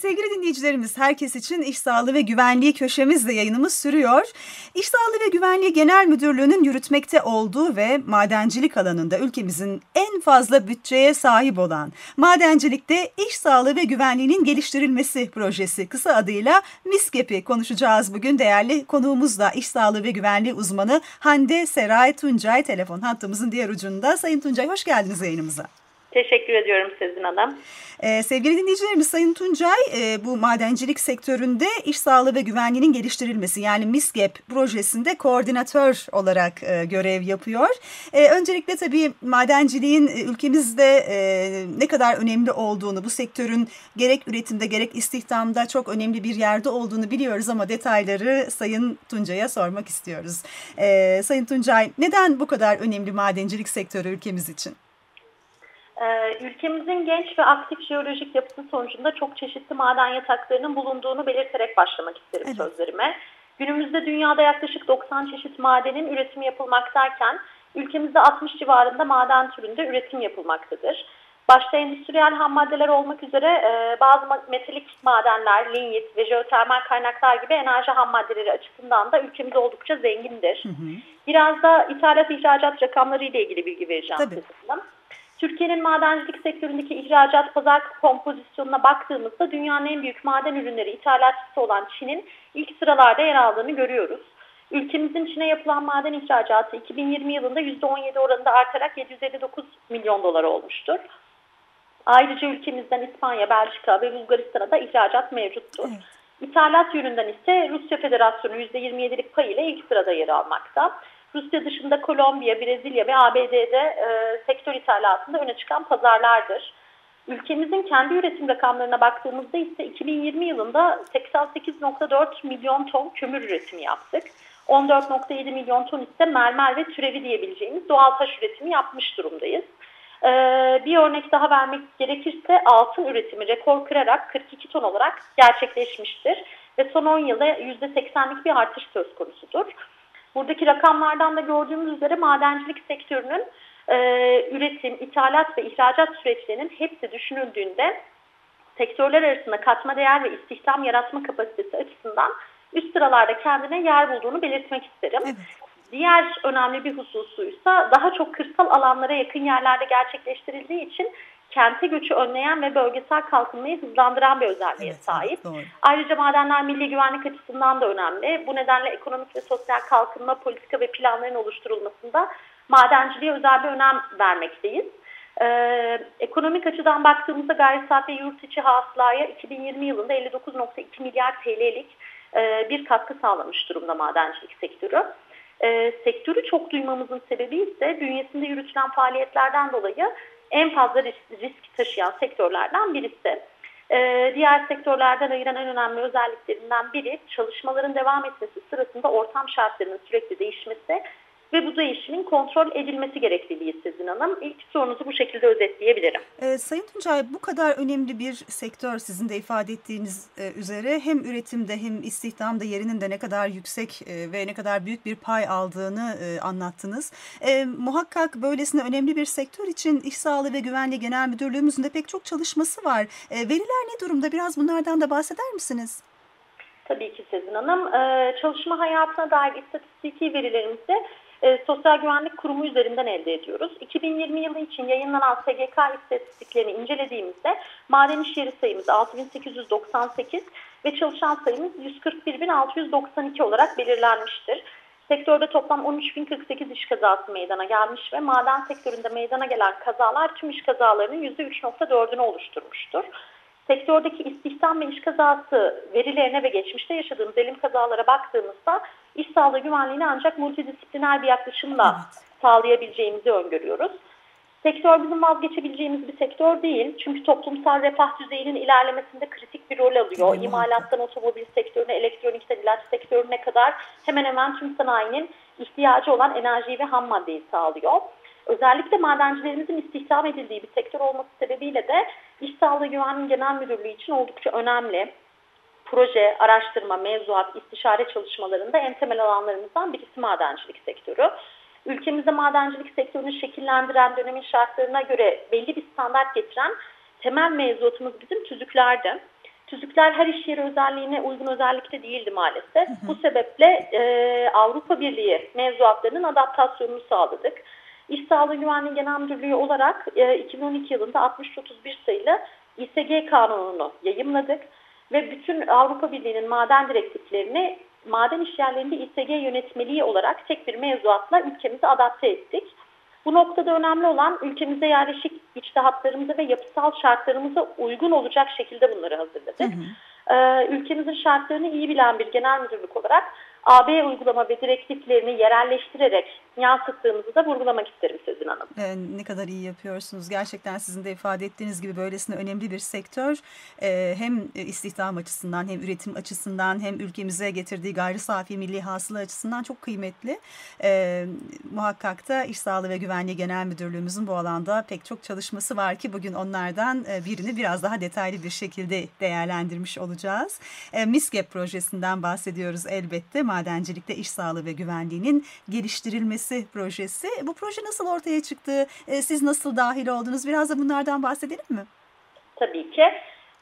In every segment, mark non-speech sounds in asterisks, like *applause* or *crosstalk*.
Sevgili dinleyicilerimiz, herkes için iş sağlığı ve güvenliği köşemizle yayınımız sürüyor. İş Sağlığı ve Güvenliği Genel Müdürlüğü'nün yürütmekte olduğu ve madencilik alanında ülkemizin en fazla bütçeye sahip olan Madencilikte İş Sağlığı ve Güvenliğinin Geliştirilmesi Projesi kısa adıyla MİSGEP'i konuşacağız bugün. Değerli konuğumuzla İş Sağlığı ve Güvenliği uzmanı Hande Seray Tuncay telefon hattımızın diğer ucunda. Sayın Tuncay hoş geldiniz yayınımıza. Teşekkür ediyorum Sezin Hanım. Ee, sevgili dinleyicilerimiz Sayın Tuncay e, bu madencilik sektöründe iş sağlığı ve güvenliğinin geliştirilmesi yani MISGEP projesinde koordinatör olarak e, görev yapıyor. E, öncelikle tabii madenciliğin e, ülkemizde e, ne kadar önemli olduğunu bu sektörün gerek üretimde gerek istihdamda çok önemli bir yerde olduğunu biliyoruz ama detayları Sayın Tuncay'a sormak istiyoruz. E, Sayın Tuncay neden bu kadar önemli madencilik sektörü ülkemiz için? Ee, ülkemizin genç ve aktif jeolojik yapısı sonucunda çok çeşitli maden yataklarının bulunduğunu belirterek başlamak isterim evet. sözlerime. Günümüzde dünyada yaklaşık 90 çeşit madenin üretimi yapılmaktayken ülkemizde 60 civarında maden türünde üretim yapılmaktadır. Başta endüstriyel ham maddeler olmak üzere e, bazı metalik madenler, linyit ve jeotermal kaynaklar gibi enerji ham maddeleri açısından da ülkemiz oldukça zengindir. Hı hı. Biraz da ithalat ihracat rakamları ile ilgili bilgi vereceğim Tabii. sizinle. Türkiye'nin madencilik sektöründeki ihracat pazar kompozisyonuna baktığımızda dünyanın en büyük maden ürünleri ithalatçısı olan Çin'in ilk sıralarda yer aldığını görüyoruz. Ülkemizin Çin'e yapılan maden ihracatı 2020 yılında %17 oranında artarak 759 milyon dolar olmuştur. Ayrıca ülkemizden İspanya, Belçika ve Bulgaristan'a da ihracat mevcuttur. Evet. İthalat yönünden ise Rusya Federasyonu %27'lik pay ile ilk sırada yer almakta. Rusya dışında Kolombiya, Brezilya ve ABD'de e, sektör ithalatında öne çıkan pazarlardır. Ülkemizin kendi üretim rakamlarına baktığımızda ise 2020 yılında 88.4 milyon ton kömür üretimi yaptık. 14.7 milyon ton ise mermer ve türevi diyebileceğimiz doğal taş üretimi yapmış durumdayız. Ee, bir örnek daha vermek gerekirse altın üretimi rekor kırarak 42 ton olarak gerçekleşmiştir. Ve son 10 yılda %80'lik bir artış söz konusudur. Buradaki rakamlardan da gördüğümüz üzere madencilik sektörünün e, üretim, ithalat ve ihracat süreçlerinin hepsi düşünüldüğünde sektörler arasında katma değer ve istihdam yaratma kapasitesi açısından üst sıralarda kendine yer bulduğunu belirtmek isterim. Evet. Diğer önemli bir hususuysa daha çok kırsal alanlara yakın yerlerde gerçekleştirildiği için kente göçü önleyen ve bölgesel kalkınmayı hızlandıran bir özelliğe evet, sahip. Doğru. Ayrıca madenler milli güvenlik açısından da önemli. Bu nedenle ekonomik ve sosyal kalkınma politika ve planların oluşturulmasında madenciliğe özel bir önem vermekteyiz. Ee, ekonomik açıdan baktığımızda gayri safi yurt içi hasılaya 2020 yılında 59.2 milyar TL'lik e, bir katkı sağlamış durumda madencilik sektörü. E, sektörü çok duymamızın sebebi ise bünyesinde yürütülen faaliyetlerden dolayı en fazla risk, risk taşıyan sektörlerden birisi. Ee, diğer sektörlerden ayıran en önemli özelliklerinden biri çalışmaların devam etmesi sırasında ortam şartlarının sürekli değişmesi ve bu değişimin kontrol edilmesi gerekliliği Sezin Hanım. İlk sorunuzu bu şekilde özetleyebilirim. Ee, Sayın Tuncay bu kadar önemli bir sektör sizin de ifade ettiğiniz e, üzere hem üretimde hem istihdamda yerinin de ne kadar yüksek e, ve ne kadar büyük bir pay aldığını e, anlattınız. E, muhakkak böylesine önemli bir sektör için İş Sağlığı ve Güvenliği Genel Müdürlüğümüzün de pek çok çalışması var. E, veriler ne durumda? Biraz bunlardan da bahseder misiniz? Tabii ki Sezin Hanım. Ee, çalışma hayatına dair istatistiki verilerimizde e, Sosyal Güvenlik Kurumu üzerinden elde ediyoruz. 2020 yılı için yayınlanan SGK istatistiklerini incelediğimizde maden iş yeri sayımız 6898 ve çalışan sayımız 141.692 olarak belirlenmiştir. Sektörde toplam 13.048 iş kazası meydana gelmiş ve maden sektöründe meydana gelen kazalar tüm iş kazalarının %3.4'ünü oluşturmuştur. Sektördeki istihdam ve iş kazası verilerine ve geçmişte yaşadığımız elim kazalara baktığımızda iş sağlığı güvenliğini ancak multidisipliner bir yaklaşımla evet. sağlayabileceğimizi öngörüyoruz. Sektör bizim vazgeçebileceğimiz bir sektör değil. Çünkü toplumsal refah düzeyinin ilerlemesinde kritik bir rol alıyor. İmalattan otomobil sektörüne, elektronikten ilaç sektörüne kadar hemen hemen tüm sanayinin ihtiyacı olan enerjiyi ve ham maddeyi sağlıyor. Özellikle madencilerimizin istihdam edildiği bir sektör olması sebebiyle de İş Sağlığı Güvenliği Genel Müdürlüğü için oldukça önemli. Proje, araştırma, mevzuat, istişare çalışmalarında en temel alanlarımızdan birisi madencilik sektörü. Ülkemizde madencilik sektörünü şekillendiren dönemin şartlarına göre belli bir standart getiren temel mevzuatımız bizim tüzüklerdi. Tüzükler her iş yeri özelliğine uygun özellikte değildi maalesef. Hı hı. Bu sebeple e, Avrupa Birliği mevzuatlarının adaptasyonunu sağladık. İş Sağlığı Güvenliği Genel Müdürlüğü olarak e, 2012 yılında 6031 sayılı İSG kanununu yayımladık ve bütün Avrupa Birliği'nin maden direktiflerini maden işyerlerinde İSG yönetmeliği olarak tek bir mevzuatla ülkemize adapte ettik. Bu noktada önemli olan ülkemize yerleşik içtihatlarımıza ve yapısal şartlarımıza uygun olacak şekilde bunları hazırladık. Hı hı. Ee, ülkemizin şartlarını iyi bilen bir genel müdürlük olarak AB uygulama ve direktiflerini yerelleştirerek yansıttığımızı da vurgulamak isterim Sezin Hanım. Ee, ne kadar iyi yapıyorsunuz. Gerçekten sizin de ifade ettiğiniz gibi böylesine önemli bir sektör. Ee, hem istihdam açısından hem üretim açısından hem ülkemize getirdiği gayri safi milli hasıla açısından çok kıymetli. Ee, muhakkak da İş Sağlığı ve Güvenliği Genel Müdürlüğümüzün bu alanda pek çok çalışması var ki bugün onlardan e, birini biraz daha detaylı bir şekilde değerlendirmiş olacağız. Ee, MISGAP projesinden bahsediyoruz elbette madencilikte iş sağlığı ve güvenliğinin geliştirilmesi projesi. Bu proje nasıl ortaya çıktı? Ee, siz nasıl dahil oldunuz? Biraz da bunlardan bahsedelim mi? Tabii ki.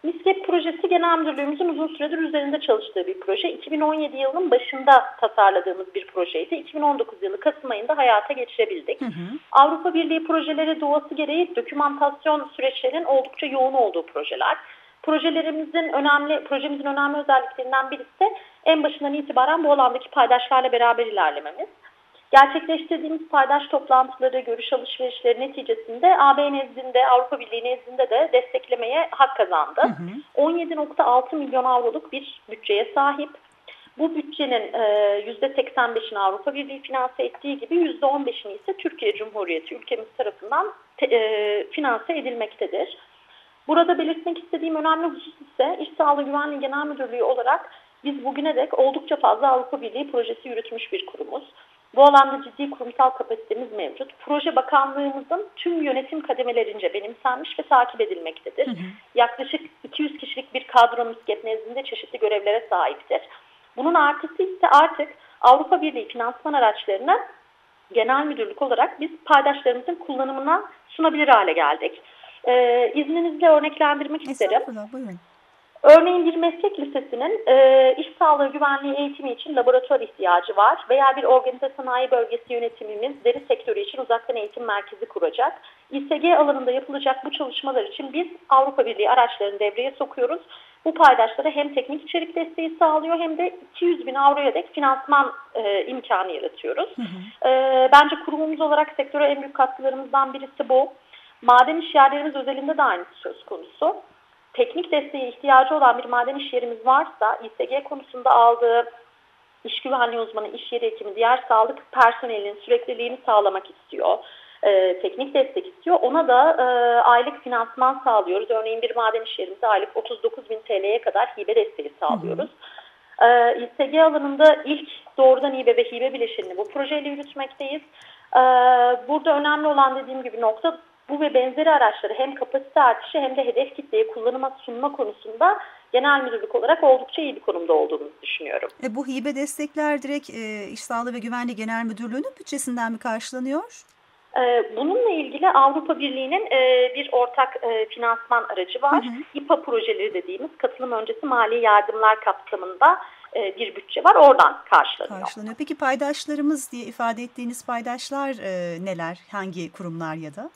MİSKEP projesi genel müdürlüğümüzün uzun süredir üzerinde çalıştığı bir proje. 2017 yılının başında tasarladığımız bir projeydi. 2019 yılı Kasım ayında hayata geçirebildik. Hı hı. Avrupa Birliği projeleri doğası gereği dokümantasyon süreçlerinin oldukça yoğun olduğu projeler. Projelerimizin önemli, projemizin önemli özelliklerinden birisi de en başından itibaren bu alandaki paydaşlarla beraber ilerlememiz. Gerçekleştirdiğimiz paydaş toplantıları, görüş alışverişleri neticesinde AB nezdinde, Avrupa Birliği nezdinde de desteklemeye hak kazandı. 17.6 milyon avroluk bir bütçeye sahip. Bu bütçenin %85'ini Avrupa Birliği finanse ettiği gibi %15'ini ise Türkiye Cumhuriyeti ülkemiz tarafından e, finanse edilmektedir. Burada belirtmek istediğim önemli husus ise İş Sağlığı Güvenliği Genel Müdürlüğü olarak biz bugüne dek oldukça fazla Avrupa Birliği projesi yürütmüş bir kurumuz. Bu alanda ciddi kurumsal kapasitemiz mevcut. Proje bakanlığımızın tüm yönetim kademelerince benimsenmiş ve takip edilmektedir. Hı hı. Yaklaşık 200 kişilik bir kadro MİSGEP nezdinde çeşitli görevlere sahiptir. Bunun artısı ise artık Avrupa Birliği finansman araçlarına genel müdürlük olarak biz paydaşlarımızın kullanımına sunabilir hale geldik. Ee, izninizle örneklendirmek isterim. Buyurun. Örneğin bir meslek lisesinin e, iş sağlığı güvenliği eğitimi için laboratuvar ihtiyacı var veya bir organize sanayi bölgesi yönetimimiz deri sektörü için uzaktan eğitim merkezi kuracak. İSG alanında yapılacak bu çalışmalar için biz Avrupa Birliği araçlarını devreye sokuyoruz. Bu paydaşlara hem teknik içerik desteği sağlıyor hem de 200 bin avroya dek finansman e, imkanı yaratıyoruz. Hı hı. E, bence kurumumuz olarak sektöre en büyük katkılarımızdan birisi bu. Maden iş yerlerimiz özelinde de aynısı söz konusu. Teknik desteğe ihtiyacı olan bir maden iş yerimiz varsa İSG konusunda aldığı iş güvenliği uzmanı, iş yeri hekimi, diğer sağlık personelinin sürekliliğini sağlamak istiyor. E, teknik destek istiyor. Ona da e, aylık finansman sağlıyoruz. Örneğin bir maden iş yerimize aylık 39 bin TL'ye kadar hibe desteği sağlıyoruz. Hı hı. E, İSG alanında ilk doğrudan hibe ve hibe bileşenini bu projeyle yürütmekteyiz. E, burada önemli olan dediğim gibi nokta bu ve benzeri araçları hem kapasite artışı hem de hedef kitleye kullanıma sunma konusunda genel müdürlük olarak oldukça iyi bir konumda olduğumuzu düşünüyorum. E, bu hibe destekler direkt e, İş Sağlığı ve Güvenliği Genel Müdürlüğü'nün bütçesinden mi karşılanıyor? E, bununla ilgili Avrupa Birliği'nin e, bir ortak e, finansman aracı var. Hı hı. İPA projeleri dediğimiz katılım öncesi mali yardımlar kapsamında bir bütçe var. Oradan karşılanıyor. Karşılanıyor. Peki paydaşlarımız diye ifade ettiğiniz paydaşlar neler? Hangi kurumlar ya da?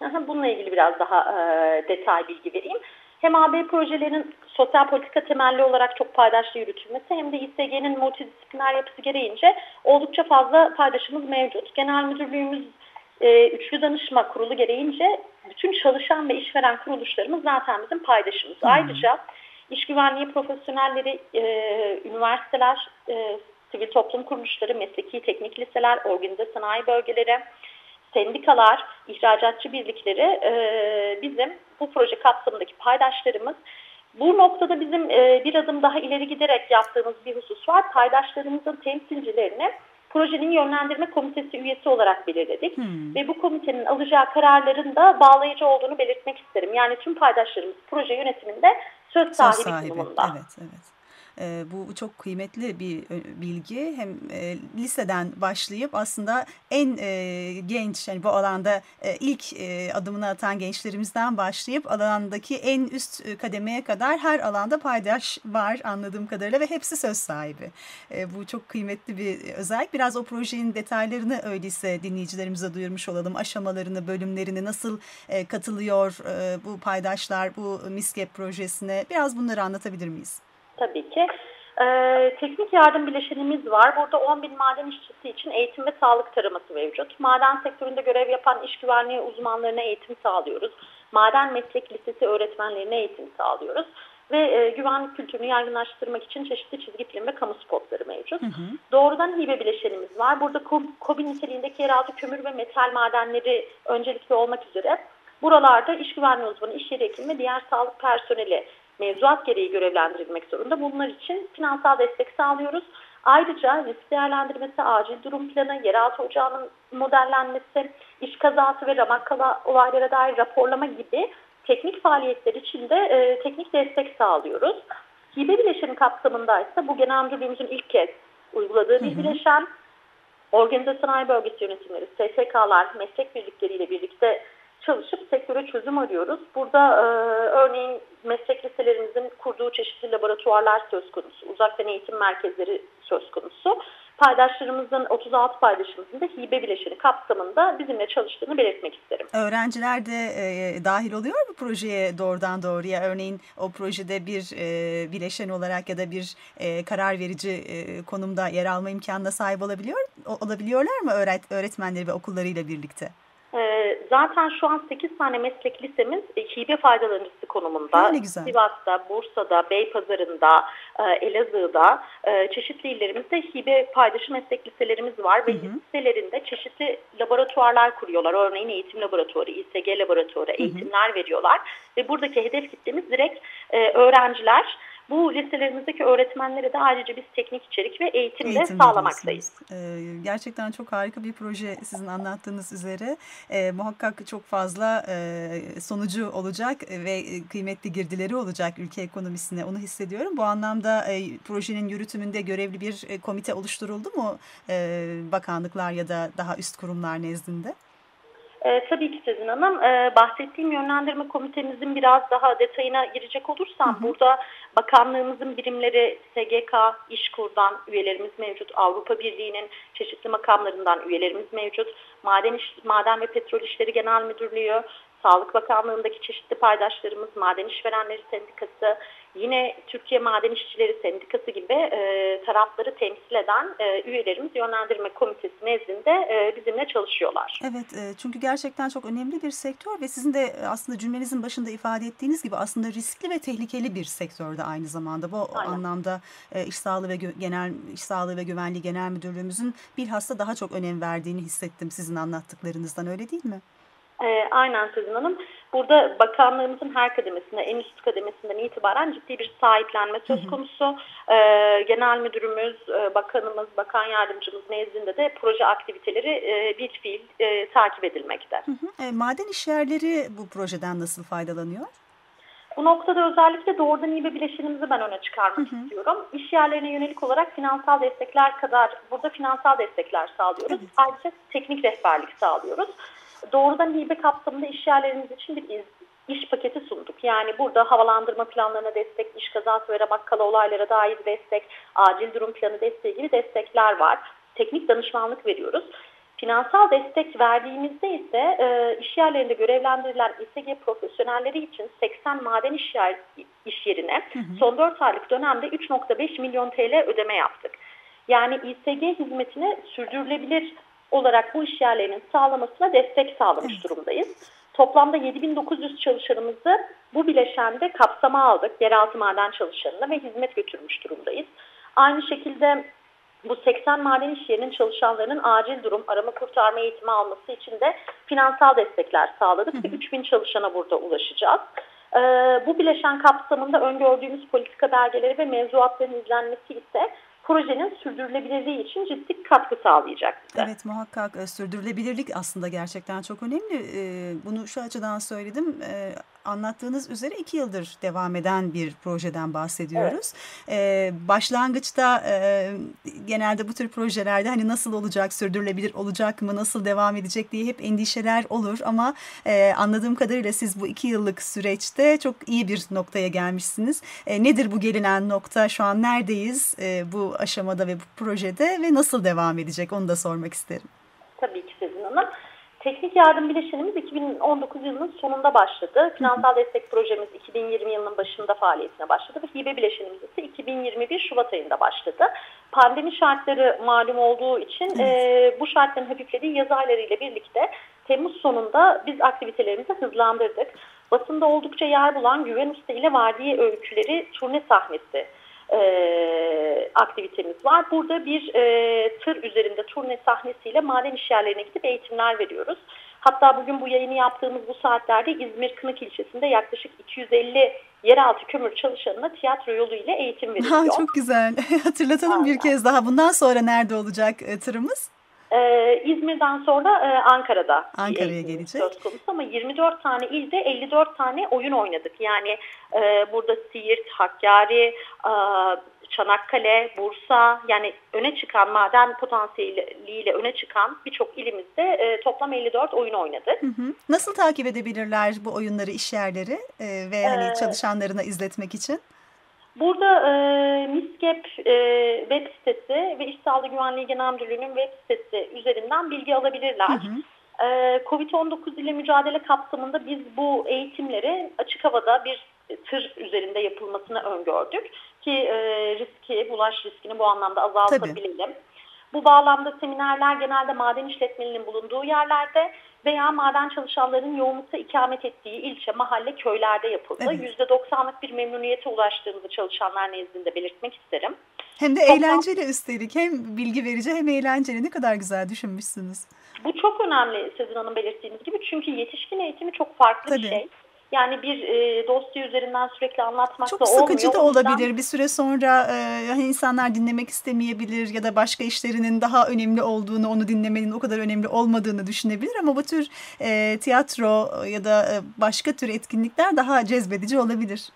Bununla ilgili biraz daha e, detay bilgi vereyim. Hem AB projelerinin sosyal politika temelli olarak çok paydaşlı yürütülmesi hem de İSG'nin multidisipliner yapısı gereğince oldukça fazla paydaşımız mevcut. Genel müdürlüğümüz e, üçlü danışma kurulu gereğince bütün çalışan ve işveren kuruluşlarımız zaten bizim paydaşımız. Hmm. Ayrıca iş güvenliği profesyonelleri, e, üniversiteler, e, sivil toplum kuruluşları, mesleki teknik liseler, organize sanayi bölgeleri, sendikalar, ihracatçı birlikleri e, bizim bu proje kapsamındaki paydaşlarımız. Bu noktada bizim e, bir adım daha ileri giderek yaptığımız bir husus var. Paydaşlarımızın temsilcilerini projenin yönlendirme komitesi üyesi olarak belirledik. Hmm. Ve bu komitenin alacağı kararların da bağlayıcı olduğunu belirtmek isterim. Yani tüm paydaşlarımız proje yönetiminde söz sahibi, söz sahibi. konumunda. Evet, evet. E, bu çok kıymetli bir bilgi. Hem e, liseden başlayıp aslında en e, genç, yani bu alanda e, ilk e, adımını atan gençlerimizden başlayıp alandaki en üst kademeye kadar her alanda paydaş var anladığım kadarıyla ve hepsi söz sahibi. E, bu çok kıymetli bir özellik. Biraz o projenin detaylarını öyleyse dinleyicilerimize duyurmuş olalım. Aşamalarını, bölümlerini nasıl e, katılıyor e, bu paydaşlar bu MISGAP projesine biraz bunları anlatabilir miyiz? Tabii ki. Ee, teknik yardım bileşenimiz var. Burada 10 bin maden işçisi için eğitim ve sağlık taraması mevcut. Maden sektöründe görev yapan iş güvenliği uzmanlarına eğitim sağlıyoruz. Maden meslek lisesi öğretmenlerine eğitim sağlıyoruz. Ve e, güvenlik kültürünü yaygınlaştırmak için çeşitli çizgi film ve kamu spotları mevcut. Hı hı. Doğrudan hibe bileşenimiz var. Burada KOBİ niteliğindeki yeraltı kömür ve metal madenleri öncelikli olmak üzere buralarda iş güvenliği uzmanı, iş yeri hekimi ve diğer sağlık personeli mevzuat gereği görevlendirilmek zorunda. Bunlar için finansal destek sağlıyoruz. Ayrıca risk değerlendirmesi, acil durum planı, yeraltı ocağının modellenmesi, iş kazası ve ramakkala olaylara dair raporlama gibi teknik faaliyetler için de e, teknik destek sağlıyoruz. Hibe bileşeni kapsamında ise bu genel müdürlüğümüzün ilk kez uyguladığı bir bileşen. Organize sanayi bölgesi yönetimleri, STK'lar, meslek birlikleriyle birlikte çalışıp sektöre çözüm arıyoruz. Burada e, örneğin meslek liselerimizin kurduğu çeşitli laboratuvarlar söz konusu, uzaktan eğitim merkezleri söz konusu. Paydaşlarımızın 36 paydaşımızın da hibe bileşeni kapsamında bizimle çalıştığını belirtmek isterim. Öğrenciler de e, dahil oluyor mu projeye doğrudan doğruya? Örneğin o projede bir e, bileşen olarak ya da bir e, karar verici e, konumda yer alma imkanına sahip olabiliyor olabiliyorlar mı öğret öğretmenleri ve okullarıyla birlikte? Ee, zaten şu an 8 tane meslek lisemiz e, hibe faydalanıcısı konumunda. güzel. Sivas'ta, Bursa'da, Beypazarı'nda, e, Elazığ'da e, çeşitli illerimizde hibe paydaşı meslek liselerimiz var. Ve hı hı. liselerinde çeşitli laboratuvarlar kuruyorlar. Örneğin eğitim laboratuvarı, İSG laboratuvarı, eğitimler hı hı. veriyorlar. Ve buradaki hedef kitlemiz direkt öğrenciler. Bu liselerimizdeki öğretmenlere de ayrıca biz teknik içerik ve eğitim, eğitim de sağlamaktayız. Ee, gerçekten çok harika bir proje sizin anlattığınız üzere. Ee, muhakkak çok fazla e, sonucu olacak ve kıymetli girdileri olacak ülke ekonomisine onu hissediyorum. Bu anlamda e, projenin yürütümünde görevli bir e, komite oluşturuldu mu e, bakanlıklar ya da daha üst kurumlar nezdinde? E, tabii ki Sezin Hanım. E, bahsettiğim yönlendirme komitemizin biraz daha detayına girecek olursam hı hı. burada bakanlığımızın birimleri SGK, İşkur'dan üyelerimiz mevcut. Avrupa Birliği'nin çeşitli makamlarından üyelerimiz mevcut. Maden, İş, Maden ve Petrol İşleri Genel Müdürlüğü, Sağlık Bakanlığı'ndaki çeşitli paydaşlarımız, Maden İşverenleri Sendikası, yine Türkiye Maden İşçileri Sendikası gibi e, tarafları temsil eden e, üyelerimiz yönlendirme komitesi nezdinde e, bizimle çalışıyorlar. Evet e, çünkü gerçekten çok önemli bir sektör ve sizin de aslında cümlenizin başında ifade ettiğiniz gibi aslında riskli ve tehlikeli bir sektörde aynı zamanda. Bu Aynen. anlamda e, İş Sağlığı ve Genel İş Sağlığı ve Güvenliği Genel Müdürlüğümüzün bilhassa daha çok önem verdiğini hissettim sizin anlattıklarınızdan öyle değil mi? E, aynen Sözün Hanım. Burada bakanlığımızın her kademesinde, en üst kademesinden itibaren ciddi bir sahiplenme söz konusu. E, genel müdürümüz, e, bakanımız, bakan yardımcımız nezdinde de proje aktiviteleri e, bir fiil e, takip edilmekte. Hı hı. E, maden işyerleri bu projeden nasıl faydalanıyor? Bu noktada özellikle doğrudan iyi bileşenimizi ben öne çıkarmak hı hı. istiyorum. İş yerlerine yönelik olarak finansal destekler kadar burada finansal destekler sağlıyoruz. Evet. Ayrıca teknik rehberlik sağlıyoruz doğrudan hibe kapsamında işyerlerimiz için bir iz, iş paketi sunduk. Yani burada havalandırma planlarına destek, iş kazası ve rabakkala olaylara dair destek, acil durum planı desteği gibi destekler var. Teknik danışmanlık veriyoruz. Finansal destek verdiğimizde ise e, iş yerlerinde görevlendirilen İSG profesyonelleri için 80 maden iş, yer, iş yerine hı hı. son 4 aylık dönemde 3.5 milyon TL ödeme yaptık. Yani İSG hizmetine sürdürülebilir olarak bu iş yerlerinin sağlamasına destek sağlamış durumdayız. Toplamda 7900 çalışanımızı bu bileşende kapsama aldık. Yeraltı maden çalışanına ve hizmet götürmüş durumdayız. Aynı şekilde bu 80 maden iş yerinin çalışanlarının acil durum arama kurtarma eğitimi alması için de finansal destekler sağladık ve 3000 çalışana burada ulaşacağız. Ee, bu bileşen kapsamında öngördüğümüz politika belgeleri ve mevzuatların izlenmesi ise projenin sürdürülebilirliği için ciddi katkı sağlayacak bize. Evet muhakkak e, sürdürülebilirlik aslında gerçekten çok önemli. E, bunu şu açıdan söyledim. Anlattığınız üzere iki yıldır devam eden bir projeden bahsediyoruz. Evet. Ee, başlangıçta e, genelde bu tür projelerde hani nasıl olacak, sürdürülebilir olacak mı, nasıl devam edecek diye hep endişeler olur. Ama e, anladığım kadarıyla siz bu iki yıllık süreçte çok iyi bir noktaya gelmişsiniz. E, nedir bu gelinen nokta? Şu an neredeyiz e, bu aşamada ve bu projede ve nasıl devam edecek onu da sormak isterim. Tabii ki Sezin Hanım. Teknik yardım bileşenimiz 2019 yılının sonunda başladı. Finansal destek projemiz 2020 yılının başında faaliyetine başladı ve hibe bileşenimiz ise 2021 Şubat ayında başladı. Pandemi şartları malum olduğu için e, bu şartların hafiflediği yaz aylarıyla birlikte Temmuz sonunda biz aktivitelerimizi hızlandırdık. Basında oldukça yer bulan Güven Usta ile Vardiye Öyküleri turne sahnesi e, aktivitemiz var. Burada bir e, tır üzerinde turne sahnesiyle maden işyerlerine gidip eğitimler veriyoruz. Hatta bugün bu yayını yaptığımız bu saatlerde İzmir Kınık ilçesinde yaklaşık 250 yeraltı kömür çalışanına tiyatro yoluyla eğitim veriliyor. Ha, *laughs* çok güzel. *laughs* Hatırlatalım Aynen. bir kez daha. Bundan sonra nerede olacak e, tırımız? Ee, İzmir'den sonra e, Ankara'da Ankara'ya gelecek. Söz konusu ama 24 tane ilde 54 tane oyun oynadık. Yani e, burada Siirt, Hakkari, e, Çanakkale, Bursa yani öne çıkan maden potansiyeliyle öne çıkan birçok ilimizde e, toplam 54 oyun oynadık. Hı hı. Nasıl takip edebilirler bu oyunları işyerleri e, ve hani ee, çalışanlarına izletmek için? Burada e, MISGAP e, web sitesi ve İş Sağlığı Güvenliği Genel Müdürlüğü'nün web sitesi üzerinden bilgi alabilirler. Hı hı. E, Covid-19 ile mücadele kapsamında biz bu eğitimleri açık havada bir tır üzerinde yapılmasını öngördük ki e, riski, bulaş riskini bu anlamda azaltabilelim. Tabii. Bu bağlamda seminerler genelde maden işletmelerinin bulunduğu yerlerde veya maden çalışanlarının yoğunlukta ikamet ettiği ilçe, mahalle, köylerde yapıldı. Evet. %90'lık bir memnuniyete ulaştığımızı çalışanlar nezdinde belirtmek isterim. Hem de Toplam... eğlenceli üstelik. Hem bilgi verici hem eğlenceli. Ne kadar güzel düşünmüşsünüz. Bu çok önemli Sezin Hanım belirttiğiniz gibi. Çünkü yetişkin eğitimi çok farklı Tabii. bir şey. Yani bir e, dosya üzerinden sürekli anlatmak Çok da olmuyor. Çok sıkıcı da olabilir. Bir süre sonra e, hani insanlar dinlemek istemeyebilir ya da başka işlerinin daha önemli olduğunu, onu dinlemenin o kadar önemli olmadığını düşünebilir. Ama bu tür e, tiyatro ya da e, başka tür etkinlikler daha cezbedici olabilir.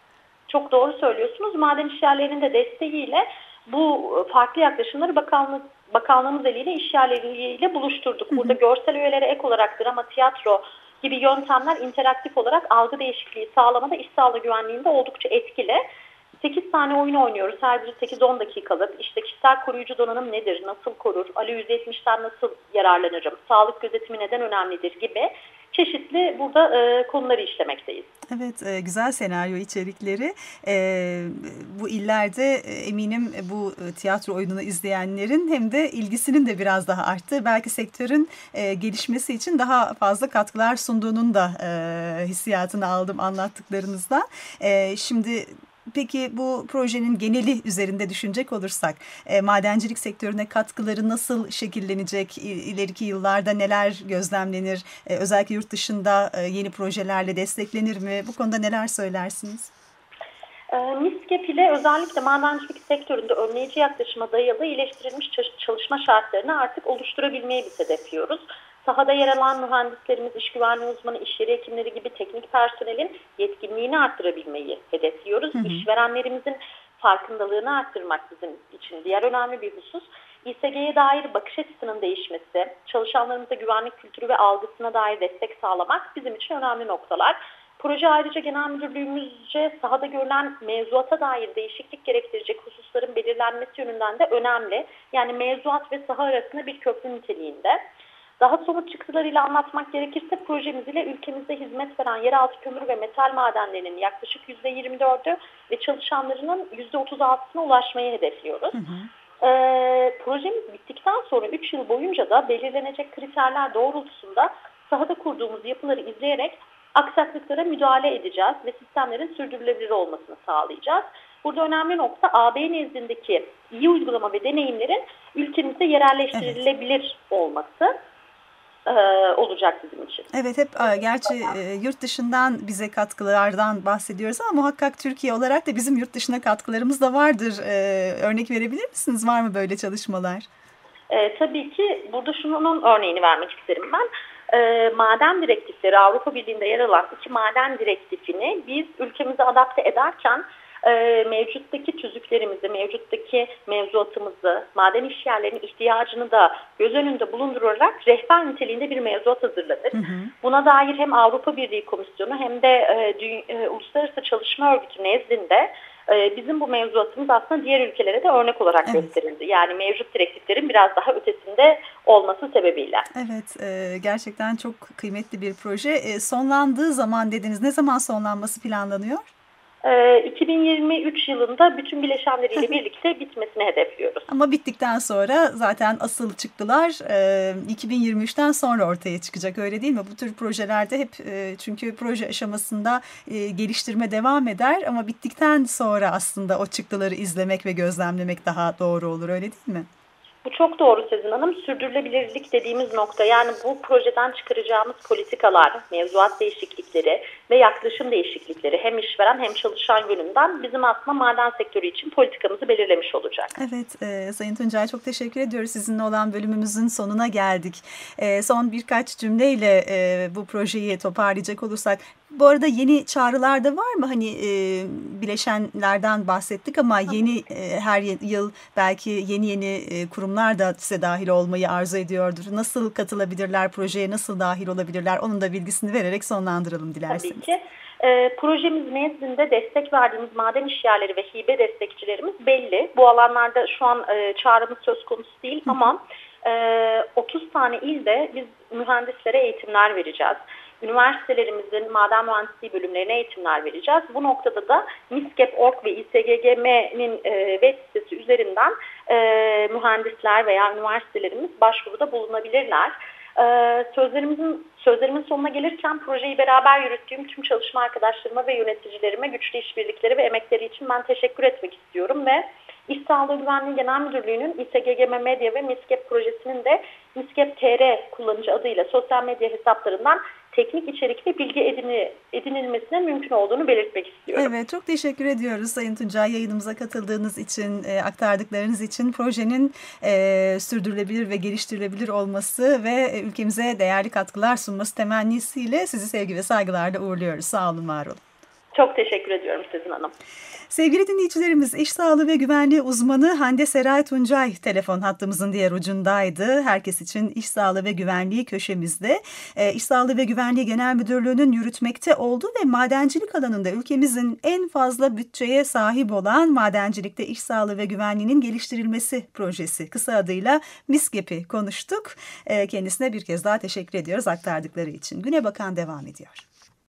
Çok doğru söylüyorsunuz. Maden işyerlerinin de desteğiyle bu farklı yaklaşımları bakanlık bakanlığımız eliyle işyerleriyle buluşturduk. Burada hı hı. görsel öğelere ek olarak drama, tiyatro, gibi yöntemler interaktif olarak algı değişikliği sağlamada iş sağlığı güvenliğinde oldukça etkili. 8 tane oyun oynuyoruz. Her biri 8-10 dakikalık. İşte kişisel koruyucu donanım nedir, nasıl korur, Ali 170'ten nasıl yararlanırım, sağlık gözetimi neden önemlidir gibi çeşitli burada e, konuları işlemekteyiz. Evet, e, güzel senaryo içerikleri. E, bu illerde e, eminim bu e, tiyatro oyununu izleyenlerin hem de ilgisinin de biraz daha arttı. Belki sektörün e, gelişmesi için daha fazla katkılar sunduğunun da e, hissiyatını aldım anlattıklarınızda. E, şimdi Peki bu projenin geneli üzerinde düşünecek olursak e, madencilik sektörüne katkıları nasıl şekillenecek? İleriki yıllarda neler gözlemlenir? E, özellikle yurt dışında e, yeni projelerle desteklenir mi? Bu konuda neler söylersiniz? E, MİSKEP ile özellikle madencilik sektöründe önleyici yaklaşıma dayalı iyileştirilmiş çalışma şartlarını artık oluşturabilmeyi biz hedefliyoruz. Sahada yer alan mühendislerimiz, iş güvenliği uzmanı, iş yeri hekimleri gibi teknik personelin yetkinliğini arttırabilmeyi hedefliyoruz. Hı hı. İşverenlerimizin farkındalığını arttırmak bizim için diğer önemli bir husus. İSG'ye dair bakış açısının değişmesi, çalışanlarımıza güvenlik kültürü ve algısına dair destek sağlamak bizim için önemli noktalar. Proje ayrıca genel müdürlüğümüzce sahada görülen mevzuata dair değişiklik gerektirecek hususların belirlenmesi yönünden de önemli. Yani mevzuat ve saha arasında bir köprü niteliğinde. Daha somut çıktılarıyla anlatmak gerekirse projemiz ile ülkemizde hizmet veren yeraltı kömür ve metal madenlerinin yaklaşık %24'ü ve çalışanlarının %36'sına ulaşmayı hedefliyoruz. Hı hı. E, projemiz bittikten sonra 3 yıl boyunca da belirlenecek kriterler doğrultusunda sahada kurduğumuz yapıları izleyerek aksaklıklara müdahale edeceğiz ve sistemlerin sürdürülebilir olmasını sağlayacağız. Burada önemli nokta AB nezdindeki iyi uygulama ve deneyimlerin ülkemizde yerelleştirilebilir evet. olması olacak bizim için. Evet hep gerçi yurt dışından bize katkılardan bahsediyoruz ama muhakkak Türkiye olarak da bizim yurt dışına katkılarımız da vardır. Örnek verebilir misiniz? Var mı böyle çalışmalar? E, tabii ki burada şunun örneğini vermek isterim ben. e, maden direktifleri Avrupa Birliği'nde yer alan iki maden direktifini biz ülkemize adapte ederken e, mevcuttaki tüzüklerimizi, mevcuttaki mevzuatımızı, maden işyerlerinin ihtiyacını da göz önünde bulundurarak rehber niteliğinde bir mevzuat hazırladık. Hı hı. Buna dair hem Avrupa Birliği Komisyonu hem de e, e, Uluslararası Çalışma Örgütü nezdinde e, bizim bu mevzuatımız aslında diğer ülkelere de örnek olarak evet. gösterildi. Yani mevcut direktiflerin biraz daha ötesinde olması sebebiyle. Evet, e, gerçekten çok kıymetli bir proje. E, sonlandığı zaman dediniz, ne zaman sonlanması planlanıyor? 2023 ee, yılında bütün bileşenleriyle birlikte bitmesini hedefliyoruz. Ama bittikten sonra zaten asıl çıktılar 2023'ten e, sonra ortaya çıkacak öyle değil mi? Bu tür projelerde hep e, çünkü proje aşamasında e, geliştirme devam eder ama bittikten sonra aslında o çıktıları izlemek ve gözlemlemek daha doğru olur öyle değil mi? Bu çok doğru Sezin Hanım. Sürdürülebilirlik dediğimiz nokta yani bu projeden çıkaracağımız politikalar, mevzuat değişiklikleri ve yaklaşım değişiklikleri hem işveren hem çalışan yönünden bizim aslında maden sektörü için politikamızı belirlemiş olacak. Evet e, Sayın Tuncay çok teşekkür ediyoruz. Sizinle olan bölümümüzün sonuna geldik. E, son birkaç cümleyle e, bu projeyi toparlayacak olursak bu arada yeni çağrılar da var mı? Hani e, bileşenlerden bahsettik ama yeni e, her yıl belki yeni yeni e, kurumlar da size dahil olmayı arzu ediyordur. Nasıl katılabilirler projeye, nasıl dahil olabilirler? Onun da bilgisini vererek sonlandıralım dilerseniz. Tabii ki. E, projemiz nezdinde destek verdiğimiz maden işyerleri ve hibe destekçilerimiz belli. Bu alanlarda şu an e, çağrımız söz konusu değil ama e, 30 tane ilde biz mühendislere eğitimler vereceğiz üniversitelerimizin maden mühendisliği bölümlerine eğitimler vereceğiz. Bu noktada da MISGAP.org ve İSGGM'nin e, web sitesi üzerinden e, mühendisler veya üniversitelerimiz başvuruda bulunabilirler. Ee, sözlerimizin sözlerimin sonuna gelirken projeyi beraber yürüttüğüm tüm çalışma arkadaşlarıma ve yöneticilerime güçlü işbirlikleri ve emekleri için ben teşekkür etmek istiyorum ve İş Sağlığı Güvenliği Genel Müdürlüğü'nün İSGGM Medya ve MISGAP projesinin de MISGAP TR kullanıcı adıyla sosyal medya hesaplarından teknik içerik ve bilgi edini, edinilmesine mümkün olduğunu belirtmek istiyorum. Evet çok teşekkür ediyoruz Sayın Tuncay yayınımıza katıldığınız için, e, aktardıklarınız için projenin e, sürdürülebilir ve geliştirilebilir olması ve e, ülkemize değerli katkılar sunması temennisiyle sizi sevgi ve saygılarla uğurluyoruz. Sağ olun, var olun. Çok teşekkür ediyorum Sezin Hanım. Sevgili dinleyicilerimiz, iş sağlığı ve güvenliği uzmanı Hande Seray Tuncay telefon hattımızın diğer ucundaydı. Herkes için iş sağlığı ve güvenliği köşemizde. E, iş Sağlığı ve Güvenliği Genel Müdürlüğü'nün yürütmekte olduğu ve madencilik alanında ülkemizin en fazla bütçeye sahip olan madencilikte iş sağlığı ve güvenliğinin geliştirilmesi projesi kısa adıyla MISGEP'i konuştuk. E, kendisine bir kez daha teşekkür ediyoruz aktardıkları için. Güne Bakan devam ediyor.